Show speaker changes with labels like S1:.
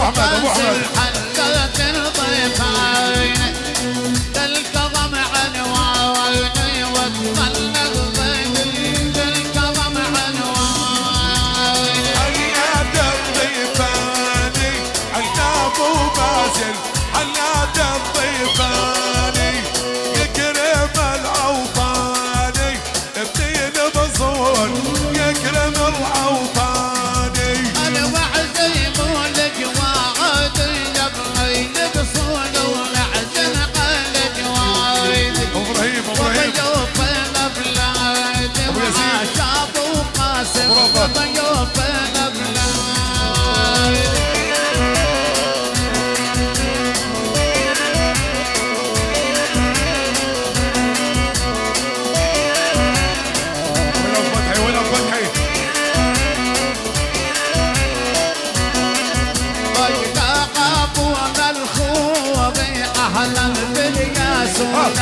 S1: محمد ومحمد عن كذا الطيب عارين up.